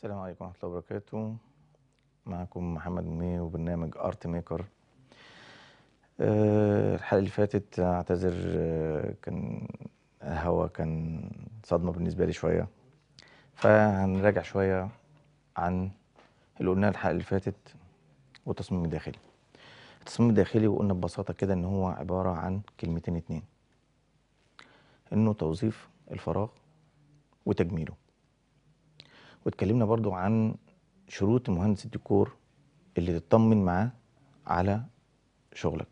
السلام عليكم ورحمة الله وبركاته. معكم محمد مني وبرنامج ارت ميكر آه، الحلقة اللي فاتت أعتذر آه، كان هوا كان صدمة بالنسبة لي شوية. فهنراجع شوية عن اللي قلناه الحلقة اللي فاتت والتصميم الداخلي. التصميم الداخلي وقلنا ببساطة كده إن هو عبارة عن كلمتين اتنين. إنه توظيف الفراغ وتجميله. واتكلمنا برضو عن شروط مهندس الديكور اللي تطمن معاه على شغلك.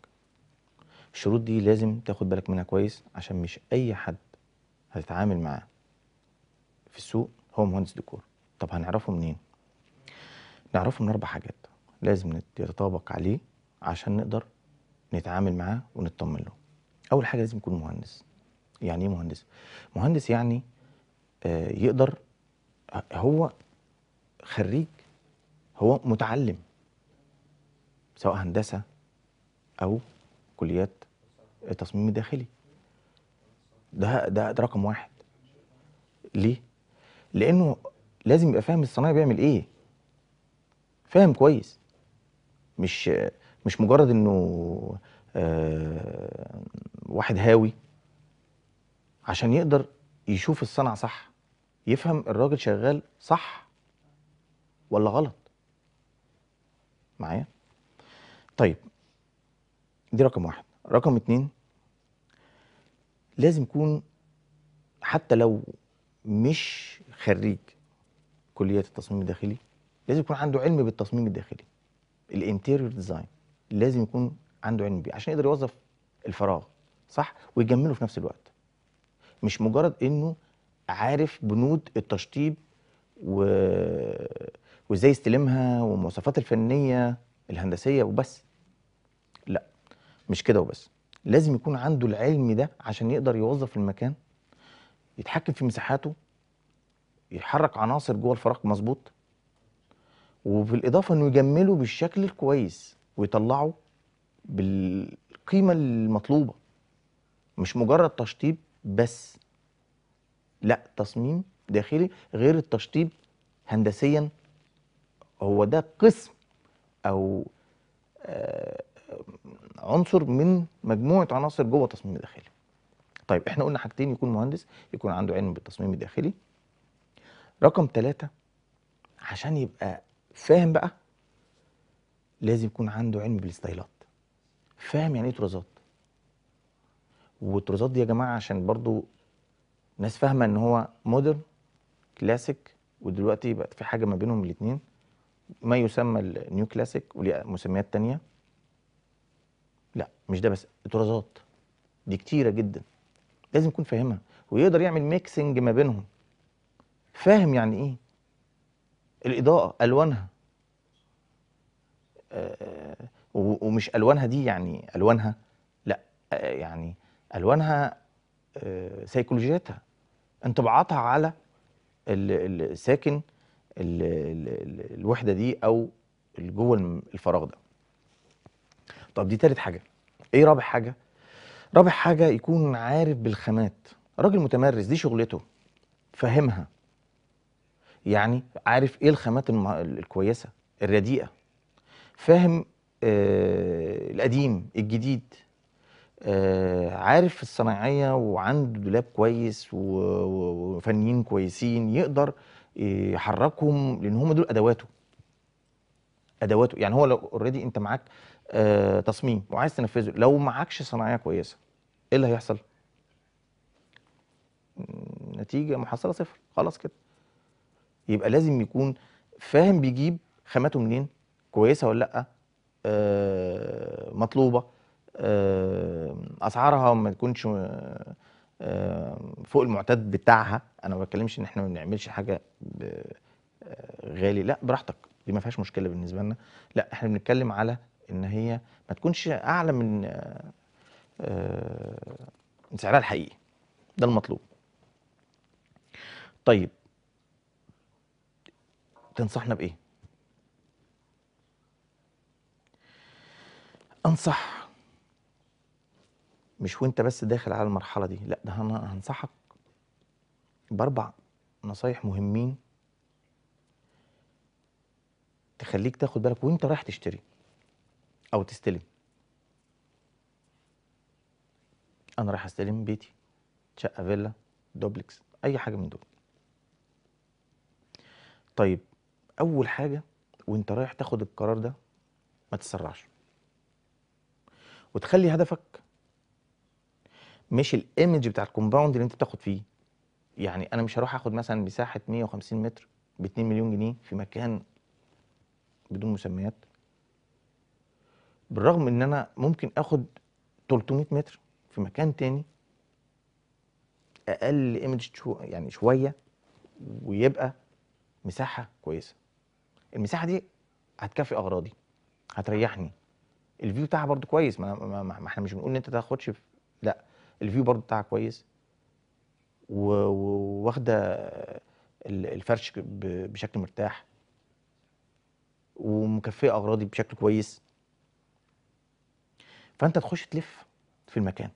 الشروط دي لازم تاخد بالك منها كويس عشان مش أي حد هتتعامل معاه في السوق هو مهندس ديكور. طب هنعرفه منين؟ نعرفه من أربع حاجات لازم يتطابق عليه عشان نقدر نتعامل معاه ونطمن له. أول حاجة لازم يكون مهندس. يعني إيه مهندس؟ مهندس يعني آه، يقدر هو خريج هو متعلم سواء هندسة أو كليات التصميم الداخلي. ده ده, رقم واحد. ليه؟ لأنه لازم يبقى فاهم الصنايعي بيعمل إيه. فاهم كويس. مش مش مجرد إنه آه واحد هاوي. عشان يقدر يشوف الصنعة صح. يفهم الراجل شغال صح ولا غلط؟ معايا؟ طيب دي رقم واحد. رقم اتنين لازم يكون حتى لو مش خريج كلية التصميم الداخلي لازم يكون عنده علم بالتصميم الداخلي ال interior design لازم يكون عنده علم بيه عشان يقدر يوظف الفراغ صح؟ ويجمله في نفس الوقت. مش مجرد إنه عارف بنود التشطيب و... وازاي يستلمها والمواصفات الفنية الهندسية وبس. لا مش كده وبس. لازم يكون عنده العلم ده عشان يقدر يوظف المكان يتحكم في مساحاته يحرك عناصر جوه الفراغ مظبوط وبالإضافة إنه يجمله بالشكل الكويس ويطلعه بالقيمة المطلوبة. مش مجرد تشطيب بس لا تصميم داخلي غير التشطيب هندسيا. هو ده قسم أو آه، عنصر من مجموعة عناصر جوه التصميم الداخلي طيب إحنا قلنا حاجتين يكون مهندس يكون عنده علم بالتصميم الداخلي. رقم ثلاثة عشان يبقى فاهم بقى لازم يكون عنده علم بالستايلات. فاهم يعني إيه طرازات؟ والطرازات دي يا جماعة عشان برضو ناس فاهمة إن هو modern classic ودلوقتي بقت في حاجة ما بينهم الاثنين ما يسمى ال neo classic وليه مسميات تانية. لا مش ده بس الطرازات. دي كتيرة جدا. لازم يكون فاهمها ويقدر يعمل ميكسنج ما بينهم. فاهم يعني إيه؟ الإضاءة ألوانها. آه، ومش ألوانها دي يعني ألوانها لا آه، يعني ألوانها آه، سيكولوجيتها. انطباعاتها على ال- ال- الساكن ال- ال- ال- الوحدة دي أو اللي جوه الفراغ ده. طب دي تالت حاجة. إيه رابع حاجة؟ رابع حاجة يكون عارف بالخامات. راجل متمرس دي شغلته. فاهمها. يعني عارف إيه الخامات الكويسة الرديئة. فاهم آه القديم الجديد. عارف الصناعية وعنده دولاب كويس وفنيين كويسين يقدر يحركهم لأن هم دول أدواته. أدواته. يعني هو لو اوريدي أنت معاك آه تصميم وعايز تنفذه لو معكش صناعية كويسة إيه اللي هيحصل؟ نتيجة محصلة صفر. خلاص كده. يبقى لازم يكون فاهم بيجيب خاماته منين كويسة ولا لأ آه مطلوبة. آه أسعارها ما تكونش آه آه، فوق المعتاد بتاعها. أنا ما بتكلمش إن إحنا ما بنعملش حاجة آه، غالي. لا براحتك. دي ما فيهاش مشكلة بالنسبة لنا. لا إحنا بنتكلم على إن هي ما تكونش أعلى من آه، آه، من سعرها الحقيقي. ده المطلوب. طيب. تنصحنا بإيه؟ أنصح مش وانت بس داخل على المرحلة دي لا ده أنا هنصحك بأربع نصايح مهمين تخليك تاخد بالك وانت رايح تشتري أو تستلم. أنا رايح أستلم بيتي شقة فيلا دوبلكس أي حاجة من دول. طيب أول حاجة وانت رايح تاخد القرار ده ما تسرعش. وتخلي هدفك مش ال image بتاع ال compound اللي انت بتاخد فيه. يعني أنا مش هروح أخد مثلا مساحة 150 متر ب 2 مليون جنيه في مكان بدون مسميات. بالرغم إن أنا ممكن آخد 300 متر في مكان تاني أقل image show يعني شوية ويبقى مساحة كويسة. المساحة دي هتكفي أغراضي هتريحني. ال view بتاعها برضو كويس ما, ما, ما إحنا مش بنقول إن أنت تاخدش لأ. ال view برضو بتاعها كويس. و- و- واخدة ال- الفرش بشكل مرتاح. ومكفية أغراضي بشكل كويس. فأنت تخش تلف في المكان.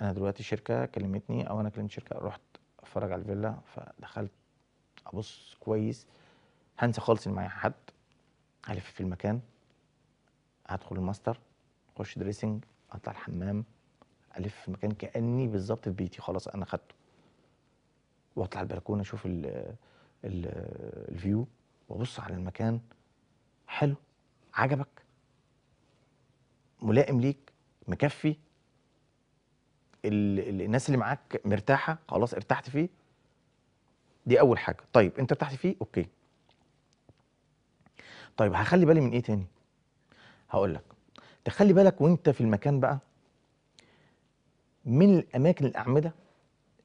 أنا دلوقتي شركة كلمتني أو أنا كلمت شركة رحت أتفرج على الفيلا فدخلت أبص كويس. هنسى خالص إن معايا حد. هلف في المكان. هدخل الماستر. أخش dressing. أطلع الحمام. ألف في المكان كأني بالظبط في بيتي خلاص أنا خدته. وأطلع البلكونة أشوف ال ال ال view وأبص على المكان. حلو. عجبك. ملائم ليك. مكفي. ال- ال- الناس اللي معاك مرتاحة خلاص ارتحت فيه. دي أول حاجة. طيب أنت ارتحت فيه؟ أوكي. طيب هخلي بالي من إيه تاني؟ هقول لك. تخلي بالك وأنت في المكان بقى من الأماكن الأعمدة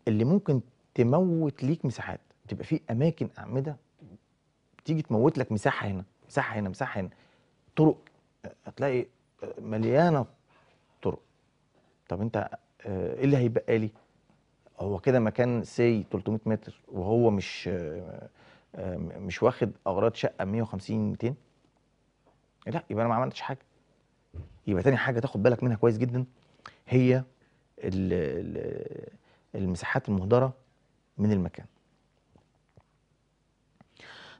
اللي ممكن تموت ليك مساحات. تبقى في أماكن أعمدة بتيجي تموت لك مساحة هنا مساحة هنا مساحة هنا. طرق. هتلاقي مليانة طرق. طب أنت آه، إيه اللي هيبقى لي هو كده مكان سي 300 متر وهو مش آه، آه، مش واخد أغراض شقة 150 200 لا يبقى أنا ما عملتش حاجة. يبقى تاني حاجة تاخد بالك منها كويس جدا هي المساحات المهدرة من المكان.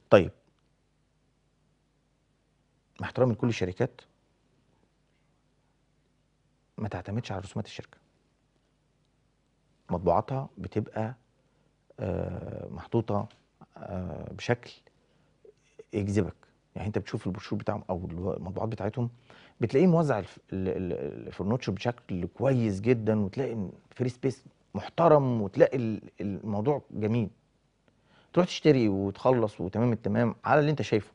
طيب. مع احترامي لكل الشركات ما تعتمدش على رسومات الشركة. مطبوعاتها بتبقى آه، محطوطة آه، بشكل يجذبك. يعني انت بتشوف البروشور بتاعهم أو المطبوعات بتاعتهم بتلاقيه موزع الف- ال- ال- ال furniture بشكل كويس جدا وتلاقي free space محترم وتلاقي ال- الموضوع جميل. تروح تشتري وتخلص وتمام التمام على اللي انت شايفه.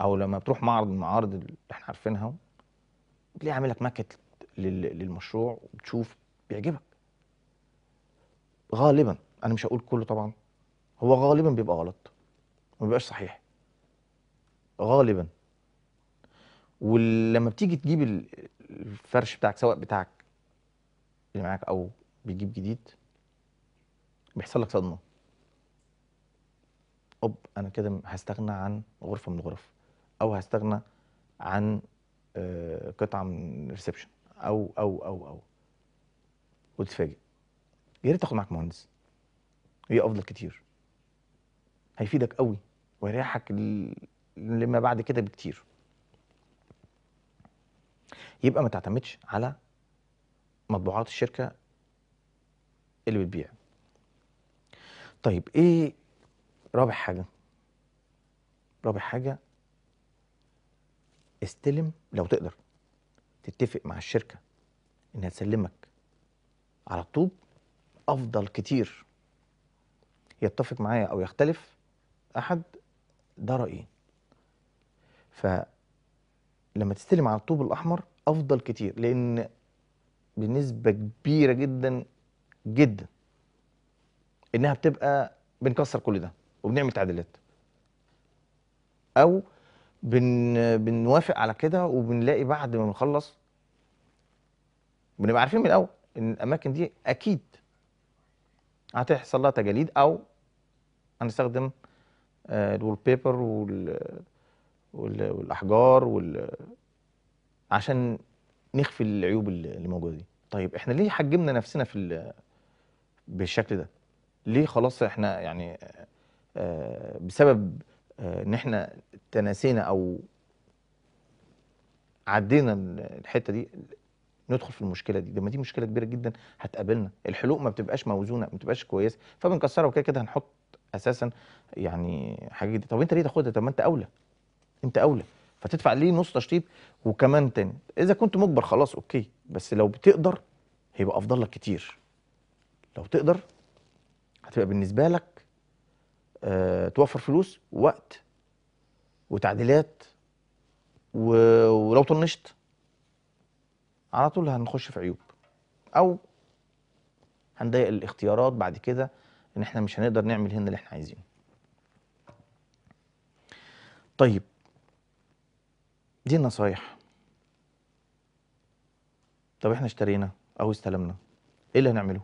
أو لما بتروح معرض من المعارض اللي إحنا عارفينها بتلاقيه عامل لك ماكت لل- للمشروع وبتشوف بيعجبك. غالبا أنا مش هقول كله طبعا هو غالبا بيبقى غلط ما بيبقاش صحيح. غالبا. ولما بتيجي تجيب ال- الفرش بتاعك سواء بتاعك اللي معاك أو بتجيب جديد بيحصل لك صدمة. أوب أنا كده هستغنى عن غرفة من الغرف أو هستغنى عن آه، قطعة من الريسبشن أو أو أو أو. وتتفاجئ. يا ريت تاخد معاك مهندس. هي أفضل كتير. هيفيدك قوي ويريحك لما بعد كده بكتير. يبقى ما تعتمدش على مطبوعات الشركة اللي بتبيع. طيب إيه رابع حاجة؟ رابع حاجة استلم لو تقدر. تتفق مع الشركة إنها تسلمك على الطوب أفضل كتير. يتفق معايا أو يختلف أحد ده رأيي. فلما تستلم على الطوب الأحمر أفضل كتير لأن بنسبة كبيرة جدا جدا إنها بتبقى بنكسر كل ده وبنعمل تعديلات. أو بن بنوافق على كده وبنلاقي بعد ما بنخلص بنبقى عارفين من الأول إن الأماكن دي أكيد هتحصل لها تجاليد أو هنستخدم آه، الوول بيبر وال- والأحجار وال عشان نخفي العيوب اللي موجودة دي. طيب إحنا ليه حجمنا نفسنا في ال- بالشكل ده؟ ليه خلاص إحنا يعني آه، بسبب آه، إن إحنا تناسينا أو عدينا ال- الحتة دي ندخل في المشكلة دي. لما دي مشكلة كبيرة جدا هتقابلنا. الحلول ما بتبقاش موزونة ما بتبقاش كويسة فبنكسرها وكده كده هنحط أساسا يعني حاجة جديدة. طب أنت ليه تاخدها؟ طب ما أنت أولى. انت اولى فتدفع ليه نص تشطيب وكمان تاني. إذا كنت مجبر خلاص أوكي. بس لو بتقدر هيبقى أفضل لك كتير. لو تقدر هتبقى بالنسبة لك آه توفر فلوس ووقت وتعديلات و... ولو طنشت على طول هنخش في عيوب. أو هنضيق الاختيارات بعد كده إن إحنا مش هنقدر نعمل هنا اللي إحنا عايزينه. طيب دي النصايح. طب إحنا اشترينا أو استلمنا. إيه اللي هنعمله؟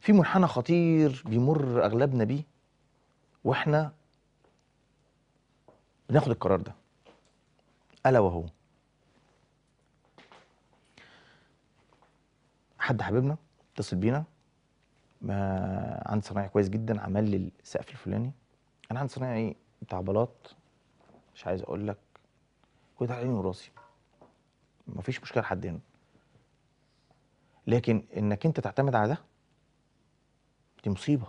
في منحنى خطير بيمر أغلبنا بيه وإحنا بناخد القرار ده. ألا وهو. حد حبيبنا اتصل بينا. ما عندي صنايعي كويس جدا عمل لي السقف الفلاني. أنا عندي صنايعي بتاع بلاط. مش عايز أقول لك ده على عيني وراسي. مفيش مشكلة لحد هنا. لكن إنك أنت تعتمد على ده دي مصيبة.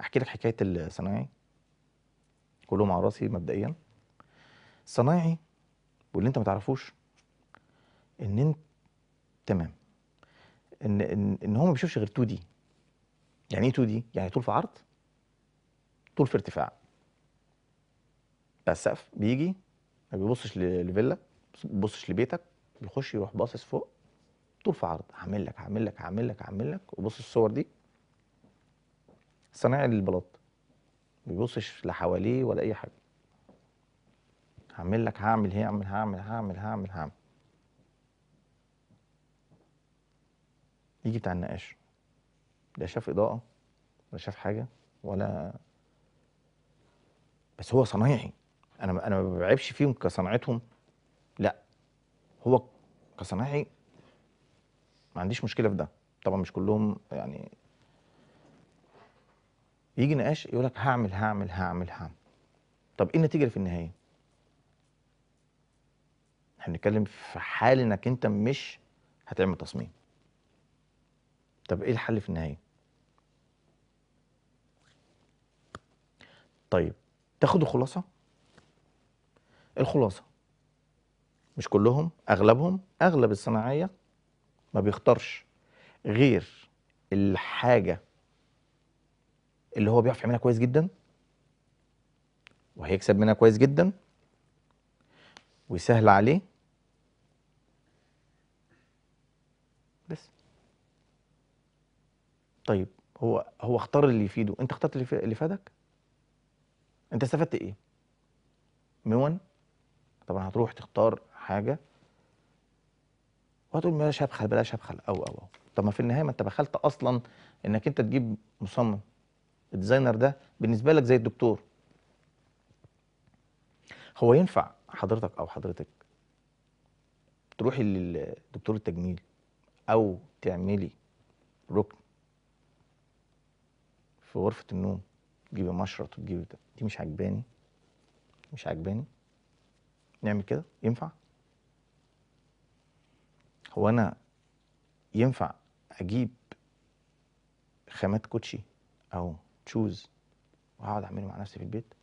أحكي لك حكاية الصنايعي. كلهم على راسي مبدئيا. الصنايعي واللي أنت ما تعرفوش إن انت تمام. إن إن إن هو ما بيشوفش غير 2 دي. يعني إيه 2 دي؟ يعني طول في عرض طول في ارتفاع. بقى السقف بيجي ما بيبصش لفيلا ما بيبصش لبيتك بيخش يروح باصص فوق طول في عرض هعمل لك هعمل لك هعمل لك هعمل لك وبص الصور دي. صنايعي للبلاط ما بيبصش لا حواليه ولا أي حاجة. هعمل لك هعمل هعمل هعمل هعمل هعمل هعمل. يجي بتاع النقاش. لا شاف إضاءة ولا شاف حاجة ولا بس هو صنايعي. أنا أنا ما بعيبش فيهم كصناعتهم. لا هو كصنايعي ما عنديش مشكلة في ده. طبعا مش كلهم يعني يجي نقاش يقول لك هعمل هعمل هعمل هعمل. طب إيه النتيجة في النهاية؟ إحنا بنتكلم في حال إنك أنت مش هتعمل تصميم. طب إيه الحل في النهاية؟ طيب تاخد الخلاصة الخلاصة. مش كلهم أغلبهم أغلب الصناعية ما بيختارش غير الحاجة اللي هو بيعرف يعملها كويس جدا وهيكسب منها كويس جدا ويسهل عليه. بس. طيب هو هو اختار اللي يفيده. أنت اخترت اللي فادك؟ أنت استفدت إيه؟ مون طبعا هتروح تختار حاجة؟ وهتقول بلاش هبخل بلاش هبخل أو أو أو. طب ما في النهاية ما أنت بخلت أصلا إنك أنت تجيب مصمم. ال designer ده بالنسبة لك زي الدكتور. هو ينفع حضرتك أو حضرتك تروحي للدكتور التجميل أو تعملي ركن في غرفة النوم تجيبي مشرط وتجيبي دي مش عجباني مش عجباني نعمل كده؟ ينفع؟ هو أنا ينفع أجيب خامات كوتشي أو تشوز وهقعد أعمله مع نفسي في البيت؟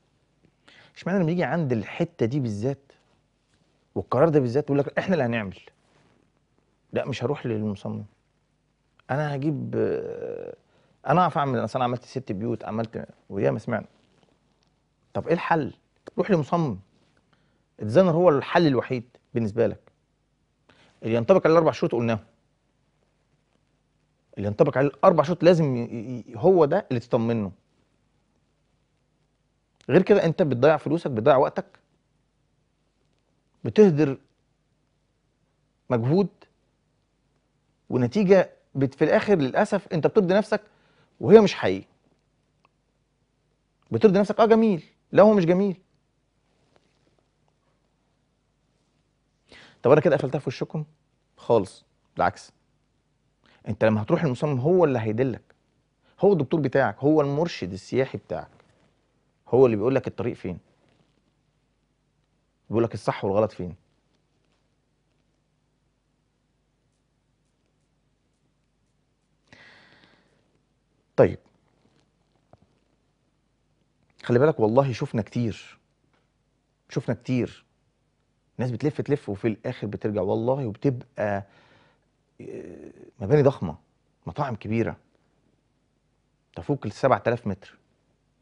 إشمعنى لما يجي عند الحتة دي بالذات والقرار ده بالذات يقول لك إحنا اللي هنعمل. لا مش هروح للمصمم. أنا هجيب أنا اعرف أعمل أنا عملت ست بيوت عملت ويا ما سمعنا. طب إيه الحل؟ روح لمصمم. الديزاينر هو الحل الوحيد بالنسبة لك. اللي ينطبق على الأربع شروط قلناهم. اللي ينطبق عليه الأربع شروط لازم هو ده اللي تطمنه. غير كده أنت بتضيع فلوسك بتضيع وقتك. بتهدر مجهود ونتيجة بت في الآخر للأسف أنت بترضي نفسك وهي مش حقيقي. بترضي نفسك آه جميل. لا هو مش جميل. طب أنا كده قفلتها في وشكم؟ خالص بالعكس. أنت لما هتروح للمصمم هو اللي هيدلك. هو الدكتور بتاعك هو المرشد السياحي بتاعك. هو اللي بيقول لك الطريق فين. بيقول لك الصح والغلط فين. طيب. خلي بالك والله شفنا كتير. شفنا كتير. ناس بتلف تلف وفي الآخر بترجع. والله وبتبقى آه، مباني ضخمة مطاعم كبيرة. تفوق ال 7000 متر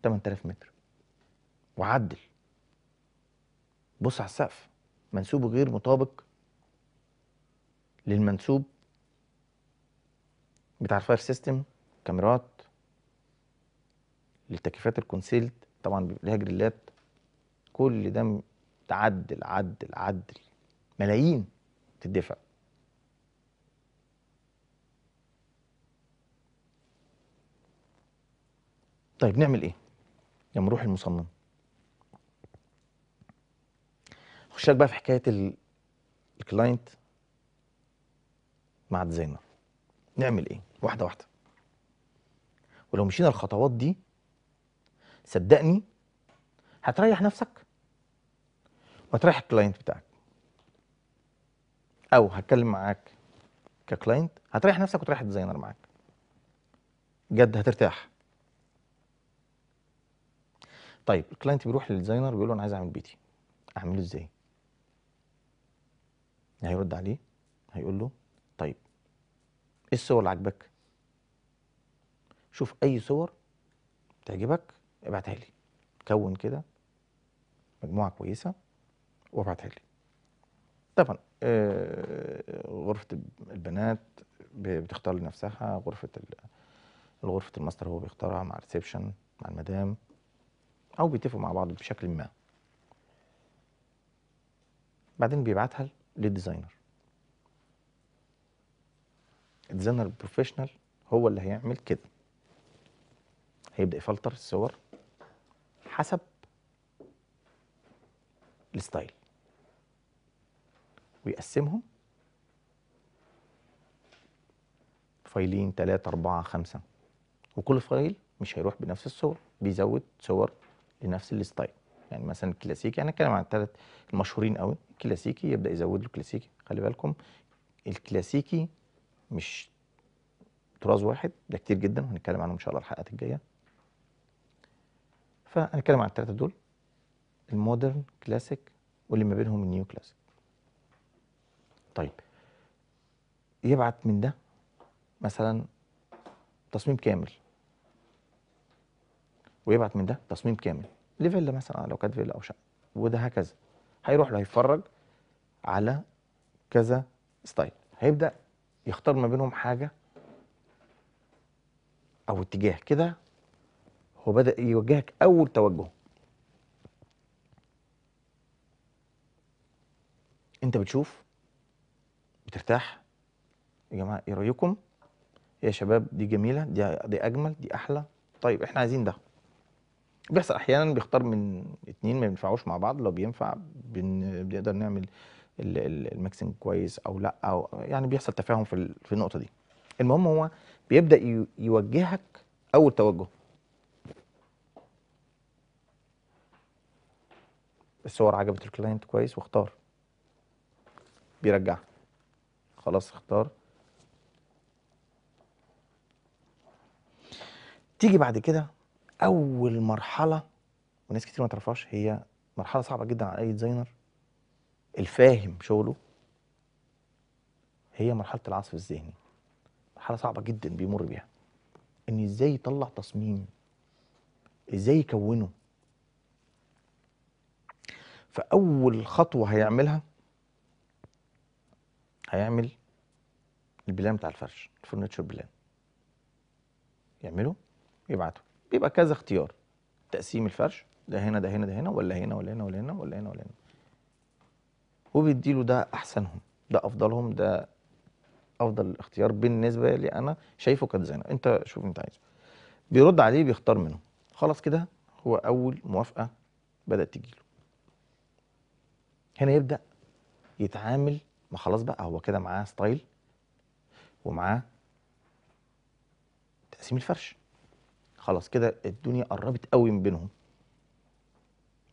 8000 متر. وعدل. بص على السقف. منسوبه غير مطابق للمنسوب بتاع ال fire system كاميرات للتكييفات ال concealed طبعا ليها جريلات. كل ده تعدل عدل عدل. ملايين تدفع. طيب نعمل إيه؟ لما نروح المصمم. خش لك بقى في حكاية ال- ال client مع ال designer نعمل إيه؟ واحدة واحدة. ولو مشينا الخطوات دي صدقني هتريح نفسك؟ وهتريح ال client بتاعك. أو هتكلم معاك ك client هتريح نفسك وتريح ال designer معاك. بجد هترتاح. طيب ال client بيروح لل designer بيقول له أنا عايز أعمل بيتي أعمله إزاي؟ هيرد عليه هيقول له طيب إيه الصور اللي عاجبك؟ شوف أي صور تعجبك ابعتها لي. كون كده مجموعة كويسة. وابعتها لي. طبعا آه، غرفة البنات بتختار لنفسها غرفة ال- غرفه الماستر هو بيختارها مع ال reception مع المدام أو بيتفقوا مع بعض بشكل ما. بعدين بيبعتها لل designer. ال designer ال professional هو اللي هيعمل كده. هيبدأ يفلتر الصور حسب ال style. ويقسمهم. file ين تلاتة أربعة خمسة. وكل file مش هيروح بنفس الصور بيزود صور لنفس ال style. يعني مثلا الكلاسيكي أنا هتكلم عن الثلاث المشهورين قوي. الكلاسيكي يبدأ يزود له كلاسيكي خلي بالكم الكلاسيكي مش طراز واحد ده كتير جدا. وهنتكلم عنهم إن شاء الله الحلقات الجاية. فهنتكلم عن الثلاثه دول. ال modern classic واللي ما بينهم ال neo classic. طيب يبعت من ده مثلا تصميم كامل. ويبعت من ده تصميم كامل. لفيلا مثلا لو كانت فيلا أو شقة وده هكذا. هيروح له هيتفرج على كذا style. هيبدأ يختار ما بينهم حاجة أو اتجاه كده هو بدأ يوجهك أول توجه. أنت بتشوف بترتاح؟ يا جماعة إيه رأيكم؟ يا شباب دي جميلة دي دي أجمل دي أحلى. طيب إحنا عايزين ده. بيحصل أحيانا بيختار من اتنين ما ينفعوش مع بعض. لو بينفع بن... بنقدر نعمل ال- ال- الميكسنج كويس أو لأ أو يعني بيحصل تفاهم في في النقطة دي. المهم هو بيبدأ يوجهك أول توجه. الصور عجبت ال client كويس واختار. بيرجعها خلاص اختار. تيجي بعد كده أول مرحلة وناس كتير ما تعرفهاش هي مرحلة صعبة جدا على أي designer الفاهم شغله. هي مرحلة العصف الذهني. مرحلة صعبة جدا بيمر بيها. إن إزاي يطلع تصميم؟ إزاي يكونه؟ فأول خطوة هيعملها هيعمل ال plan بتاع الفرش ال furniture plan. يعمله يبعته. بيبقى كذا اختيار. تقسيم الفرش ده هنا ده هنا ده هنا ولا هنا ولا هنا ولا هنا ولا هنا ولا هنا. وبيديله ده أحسنهم ده أفضلهم ده أفضل اختيار بالنسبة لي أنا شايفه ك designer. أنت شوف أنت عايزه. بيرد عليه بيختار منه. خلاص كده هو أول موافقة بدأت تجيله. هنا يبدأ يتعامل ما خلاص بقى هو كده معاه style ومعاه تقسيم الفرش. خلاص كده الدنيا قربت قوي من بينهم.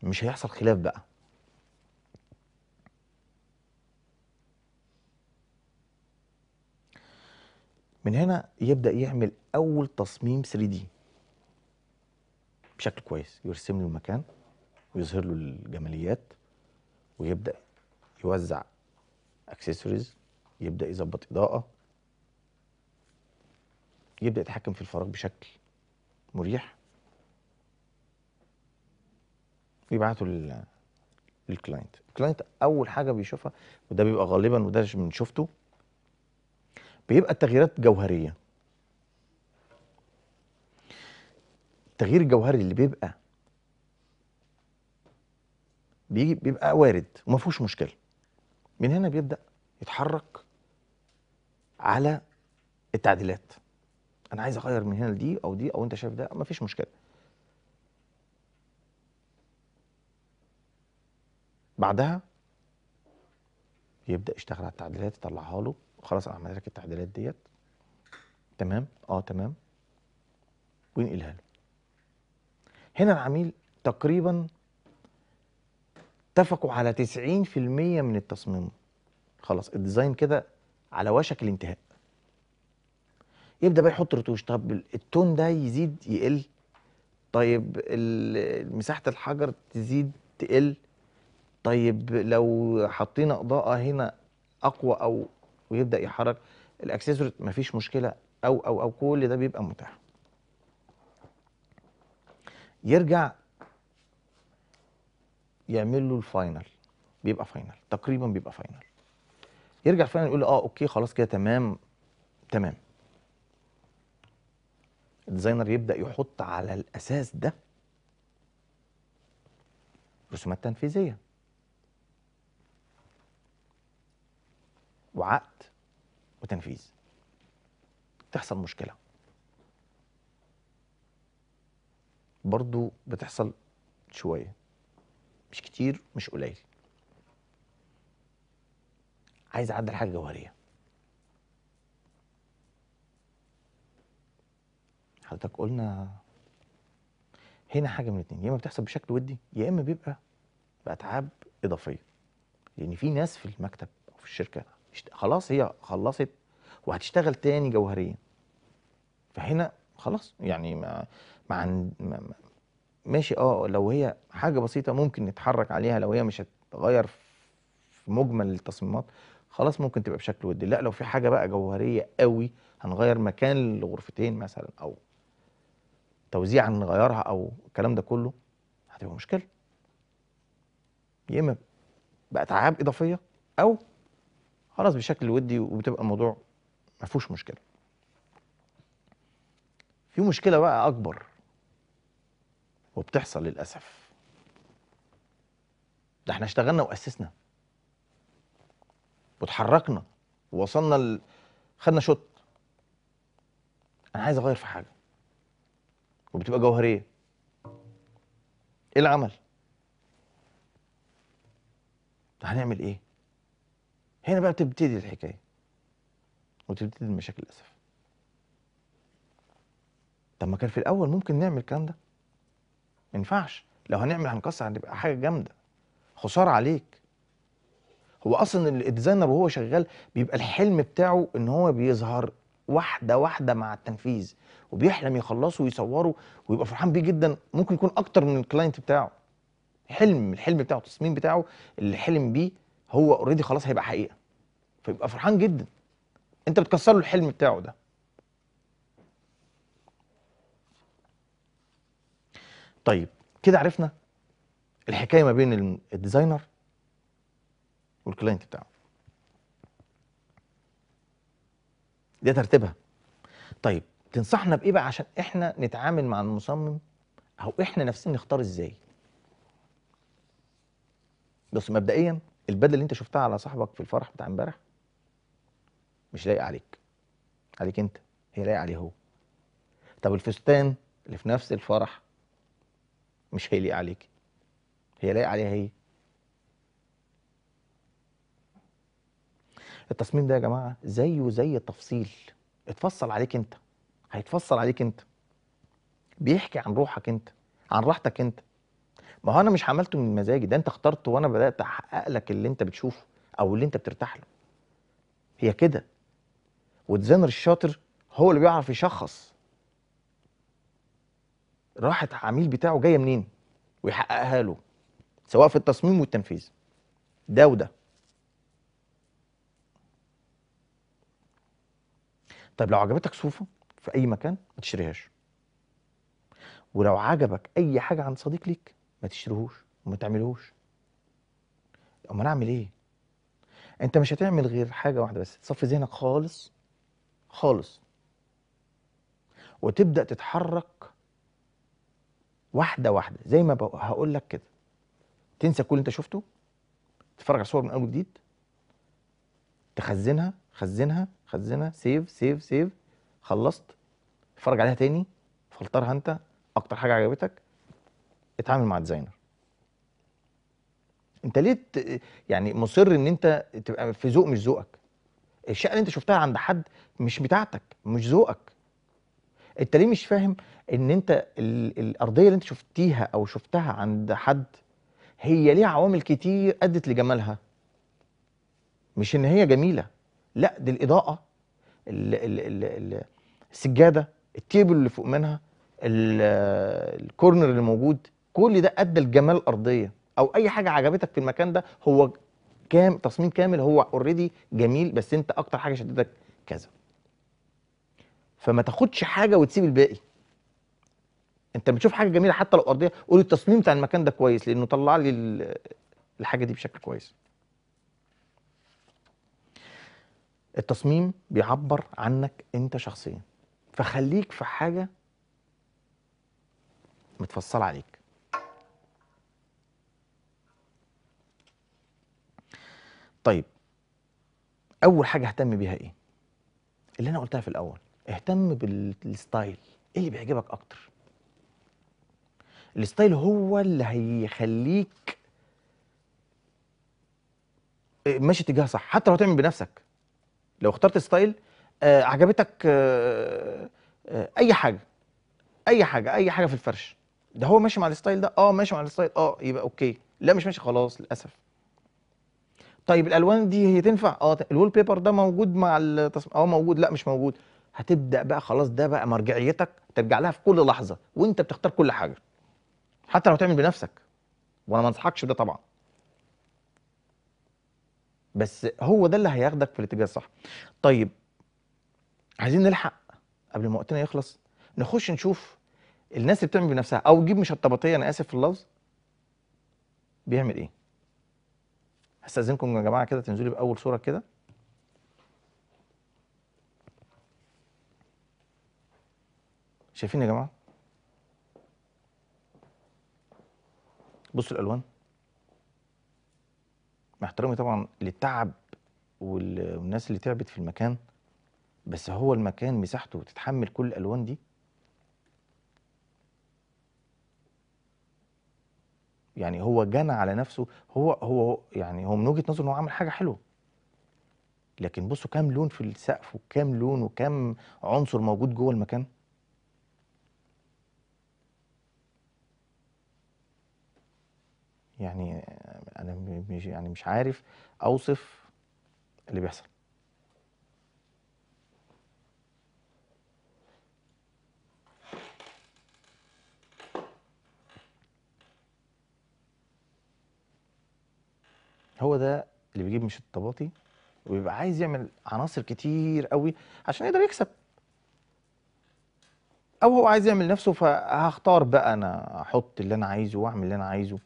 مش هيحصل خلاف بقى. من هنا يبدأ يعمل أول تصميم 3D بشكل كويس. يرسم له المكان ويظهر له الجماليات ويبدأ يوزع اكسسوارز يبدأ يظبط إضاءة. يبدأ يتحكم في الفراغ بشكل مريح. ويبعته لل لل client ال client أول حاجة بيشوفها وده بيبقى غالبا وده من شفته بيبقى التغييرات جوهرية. التغيير الجوهري اللي بيبقى بيجي بيبقى وارد وما فيهوش مشكلة. من هنا بيبدأ يتحرك على التعديلات. أنا عايز أغير من هنا لدي أو دي أو أنت شايف ده ما فيش مشكلة. بعدها يبدأ يشتغل على التعديلات يطلعها له. خلاص أنا عملت لك التعديلات ديت. تمام؟ آه تمام. وينقلها له. هنا العميل تقريبا اتفقوا على 90% من التصميم. خلاص ال design كده على وشك الانتهاء. يبدأ بقى يحط رتوش. طب ال tone ده يزيد يقل. طيب مساحه الحجر تزيد تقل. طيب لو حطينا إضاءة هنا أقوى أو ويبدأ يحرك. الاكسسوار مفيش مشكلة. أو أو أو كل ده بيبقى متاح. يرجع يعمل له ال final بيبقى final تقريبا بيبقى final يرجع ال final يقول آه okay خلاص كده تمام تمام. ال designer يبدأ يحط على الأساس ده رسومات تنفيذية. وعقد وتنفيذ. تحصل مشكلة. برضو بتحصل شوية. مش كتير مش قليل. عايز أعدل حاجة جوهرية. حضرتك قلنا هنا حاجة من الاتنين يا إما بتحصل بشكل ودي يا إما بيبقى بأتعاب إضافية. لأن في ناس في المكتب أو في الشركة خلاص هي خلصت وهتشتغل تاني جوهريا. فهنا خلاص يعني ما ما عن- ما- ماشي آه لو هي حاجة بسيطة ممكن نتحرك عليها لو هي مش هتغير في مجمل التصميمات خلاص ممكن تبقى بشكل ودي. لا لو في حاجة بقى جوهرية قوي هنغير مكان الغرفتين مثلا أو توزيع نغيرها أو الكلام ده كله هتبقى مشكلة. يا إما باتعاب إضافية أو خلاص بشكل ودي وبتبقى الموضوع ما فيهوش مشكلة. في مشكلة بقى أكبر. وبتحصل للأسف. ده إحنا اشتغلنا وأسسنا. واتحركنا. ووصلنا ل... خدنا شوت. أنا عايز أغير في حاجة. وبتبقى جوهرية. إيه العمل؟ ده هنعمل إيه؟ هنا بقى بتبتدي الحكاية. وتبتدي المشاكل للأسف. طب ما كان في الأول ممكن نعمل الكلام ده. ما ينفعش. لو هنعمل هنكسر هتبقى حاجة جامدة. خسارة عليك. هو أصلا ال- ال designer وهو شغال بيبقى الحلم بتاعه إن هو بيظهر واحدة واحدة مع التنفيذ وبيحلم يخلصه ويصوره ويبقى فرحان بيه جدا. ممكن يكون أكتر من ال client بتاعه. حلم الحلم بتاعه التصميم بتاعه اللي حلم بيه هو already خلاص هيبقى حقيقة. فيبقى فرحان جدا. أنت بتكسر له الحلم بتاعه ده. طيب كده عرفنا الحكاية ما بين ال designer وال client بتاعه. ده ترتيبها. طيب تنصحنا بإيه بقى عشان إحنا نتعامل مع المصمم؟ أو إحنا نفسنا نختار إزاي؟ بص مبدئيا البدلة اللي أنت شفتها على صاحبك في الفرح بتاع امبارح مش لايقة عليك. عليك أنت. هي لايقة عليه هو. طب الفستان اللي في نفس الفرح مش هيليق عليك هي لايقة عليها هي. التصميم ده يا جماعة زيه زي التفصيل. اتفصل عليك انت. هيتفصل عليك انت. بيحكي عن روحك انت عن راحتك انت. ما هو أنا مش عملته من مزاجي. ده أنت اخترته وأنا بدأت أحقق لك اللي أنت بتشوفه أو اللي أنت بترتاح له. هي كده. والديزاينر الشاطر هو اللي بيعرف يشخص. راحه عميل بتاعه جاية منين؟ ويحققها له سواء في التصميم والتنفيذ. ده وده. طيب لو عجبتك صوفة في أي مكان ما تشتريهاش. ولو عجبك أي حاجة عند صديق ليك ما تشتريهوش وما تعملهوش. امال أعمل إيه؟ أنت مش هتعمل غير حاجة واحدة بس تصفي ذهنك خالص خالص. وتبدأ تتحرك واحدة واحدة زي ما هقول لك كده. تنسى كل اللي انت شفته؟ تتفرج على صور من أول وجديد؟ تخزنها خزنها خزنها save save save خلصت. اتفرج عليها تاني فلترها انت أكتر حاجة عجبتك اتعامل مع designer انت ليه يعني مصر ان انت تبقى في ذوق مش ذوقك؟ الشقة اللي انت شفتها عند حد مش بتاعتك مش ذوقك. انت ليه مش فاهم ان انت ال- الأرضية اللي انت شفتيها أو شفتها عند حد هي ليها عوامل كتير أدت لجمالها؟ مش إن هي جميلة. لأ دي الإضاءة ال ال ال ال السجادة ال table اللي فوق منها ال- ال corner اللي موجود. كل ده أدى لجمال الارضيه أو أي حاجة عجبتك في المكان ده هو كام تصميم كامل هو already جميل بس أنت أكتر حاجة شدتك كذا. فما تاخدش حاجة وتسيب الباقي. انت بتشوف حاجة جميلة حتى لو أرضية قول التصميم بتاع المكان ده كويس لأنه طلع لي ال- الحاجة دي بشكل كويس. التصميم بيعبر عنك أنت شخصيا فخليك في حاجة متفصلة عليك. طيب أول حاجة اهتم بيها إيه؟ اللي أنا قلتها في الأول. اهتم بال- بال style. إيه اللي بيعجبك أكتر؟ ال style هو اللي هيخليك ماشي اتجاه صح حتى لو هتعمل بنفسك. لو اخترت style آه عجبتك آه آه أي حاجة أي حاجة أي حاجة في الفرش. ده هو ماشي مع ال style ده؟ آه ماشي مع ال style. آه يبقى okay. لا مش ماشي خلاص للأسف. طيب الألوان دي هي تنفع؟ آه الوول بيبر ده موجود مع التصميم آه موجود. لا مش موجود. هتبدأ بقى خلاص ده بقى مرجعيتك ترجع لها في كل لحظة وانت بتختار كل حاجة. حتى لو تعمل بنفسك. وأنا ما انصحكش بده طبعا. بس هو ده اللي هياخدك في الاتجاه الصح. طيب عايزين نلحق قبل ما وقتنا يخلص نخش نشوف الناس اللي بتعمل بنفسها أو تجيب مشطباتيه أنا آسف في اللفظ. بيعمل إيه؟ هستأذنكم يا جماعة كده تنزلوا بأول صورة كده. شايفين يا جماعة؟ بصوا الألوان. مع احترامي طبعا للتعب وال- والناس اللي تعبت في المكان بس هو المكان مساحته تتحمل كل الألوان دي؟ يعني هو جنى على نفسه هو هو يعني هو من وجهة نظره ان هو عمل حاجة حلوة. لكن بصوا كام لون في السقف وكام لون وكام عنصر موجود جوه المكان؟ يعني أنا مش يعني مش عارف أوصف اللي بيحصل. هو ده اللي بيجيب مش الطباطي وبيبقى عايز يعمل عناصر كتير قوي عشان يقدر يكسب. أو هو عايز يعمل نفسه فهختار بقى أنا أحط اللي أنا عايزه وأعمل اللي أنا عايزه.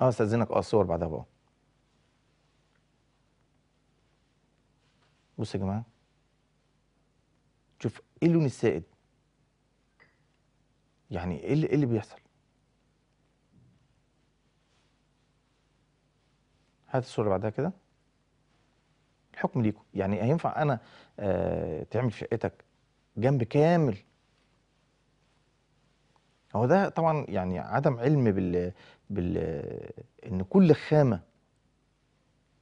آه استاذنك آه الصور بعدها بقى. بص يا جماعة. شوف إيه اللون السائد؟ يعني إيه اللي, إيه اللي بيحصل؟ هات الصورة اللي بعدها كده. الحكم ليكم. يعني هينفع أنا آه تعمل في شقتك جنب كامل؟ هو ده طبعا يعني عدم علم بال بال إن كل خامة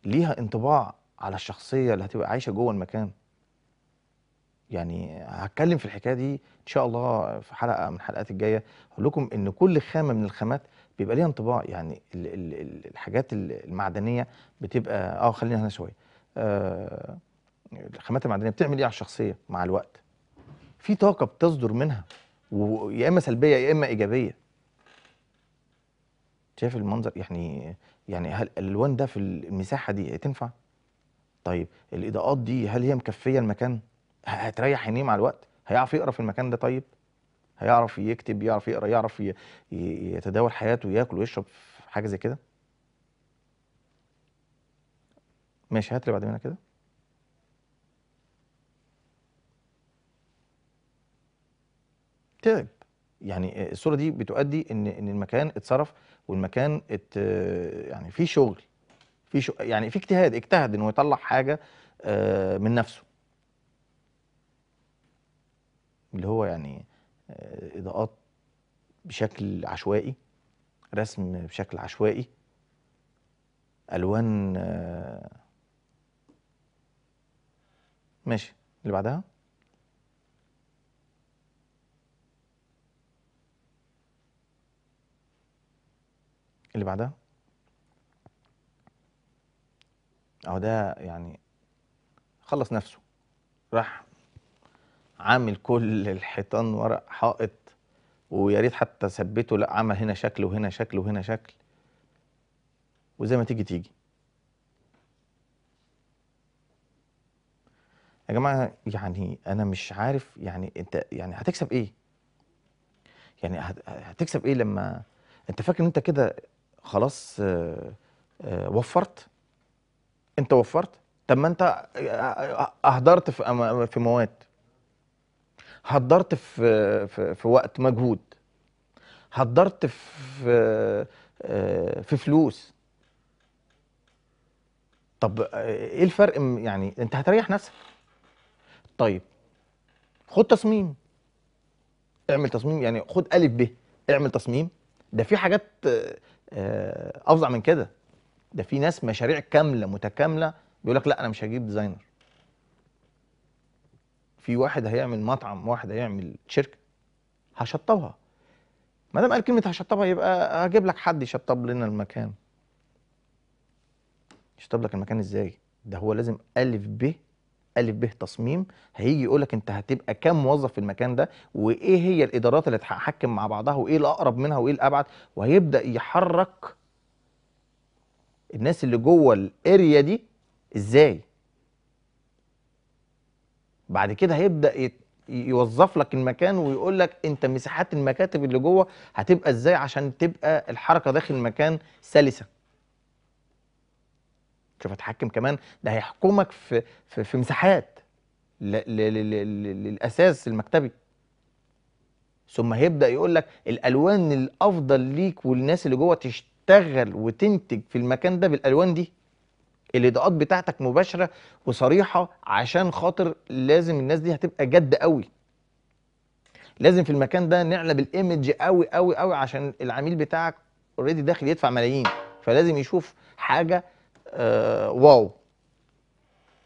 ليها انطباع على الشخصية اللي هتبقى عايشة جوه المكان. يعني هتكلم في الحكاية دي إن شاء الله في حلقة من الحلقات الجاية. أقول لكم إن كل خامة من الخامات بيبقى ليها انطباع. يعني ال ال ال الحاجات ال- المعدنية بتبقى آه خلينا هنا شوية. آه الخامات المعدنية بتعمل إيه على الشخصية مع الوقت؟ في طاقة بتصدر منها ويا إما سلبية يا إما إيجابية. شايف المنظر؟ يعني يعني هل الالوان ده في المساحة دي تنفع؟ طيب الإضاءات دي هل هي مكفية المكان؟ هتريح عينيه مع الوقت؟ هيعرف يقرأ في المكان ده طيب؟ هيعرف يكتب يعرف يقرأ يعرف يتداول حياته وياكل ويشرب حاجة زي كده؟ ماشي هات اللي بعد منها كده. تعب يعني الصورة دي بتؤدي إن إن المكان اتصرف والمكان ات يعني في شغل في شغل يعني في اجتهاد اجتهد إنه يطلع حاجة آه، من نفسه. اللي هو يعني آه، إضاءات بشكل عشوائي رسم بشكل عشوائي ألوان آه، ماشي. اللي بعدها؟ اللي بعدها؟ أهو ده يعني خلص نفسه راح عامل كل الحيطان ورق حائط ويا ريت حتى ثبته لأ عمل هنا شكل وهنا شكل وهنا شكل. وزي ما تيجي تيجي. يا جماعة يعني أنا مش عارف يعني أنت يعني هتكسب إيه؟ يعني هت- هتكسب إيه لما أنت فاكر إن أنت كده خلاص آه، آه، وفرت؟ أنت وفرت؟ طب ما أنت آه، أهدرت في في مواد. هدرت في في, في وقت مجهود. هدرت في في فلوس. طب إيه الفرق يعني انت هتريح نفسك. طيب خد تصميم. اعمل تصميم يعني خد الف ب. اعمل تصميم. ده في حاجات أفظع من كده. ده في ناس مشاريع كاملة متكاملة بيقول لك لا أنا مش هجيب ديزاينر في واحد هيعمل مطعم واحد هيعمل شركة هشطبها. ما دام قال كلمة هشطبها يبقى هجيب لك حد يشطب لنا المكان. يشطب لك المكان إزاي؟ ده هو لازم ألف ب ألف ب تصميم هيجي يقول لك أنت هتبقى كام موظف في المكان ده وإيه هي الإدارات اللي تحكم مع بعضها وإيه الأقرب منها وإيه الأبعد وهيبدأ يحرك الناس اللي جوه الأريا دي إزاي. بعد كده هيبدأ يوظف لك المكان ويقول لك أنت مساحات المكاتب اللي جوه هتبقى إزاي عشان تبقى الحركة داخل المكان سلسة. شوف هتحكم كمان ده هيحكمك في في, في مساحات للأساس المكتبي. ثم هيبدأ يقول لك الألوان الأفضل ليك والناس اللي جوه تشتغل وتنتج في المكان ده بالألوان دي. الإضاءات بتاعتك مباشرة وصريحة عشان خاطر لازم الناس دي هتبقى جد قوي. لازم في المكان ده نعلى بالإيمج قوي قوي قوي عشان العميل بتاعك already داخل يدفع ملايين. فلازم يشوف حاجة آه wow.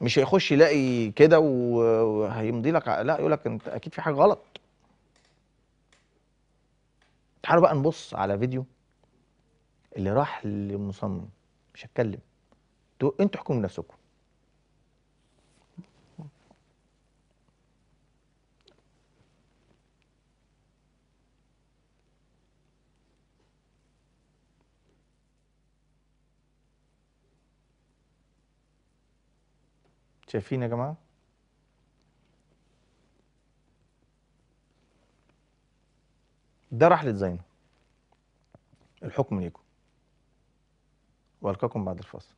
مش هيخش يلاقي كده وهيمضي لك لا يقول لك انت أكيد في حاجة غلط. تعالوا بقى نبص على فيديو اللي راح للمصمم مش هتكلم. أنتوا احكموا بنفسكم شايفين يا جماعة؟ ده راح للديزاينر الحكم ليكم. والقاكم بعد الفاصل.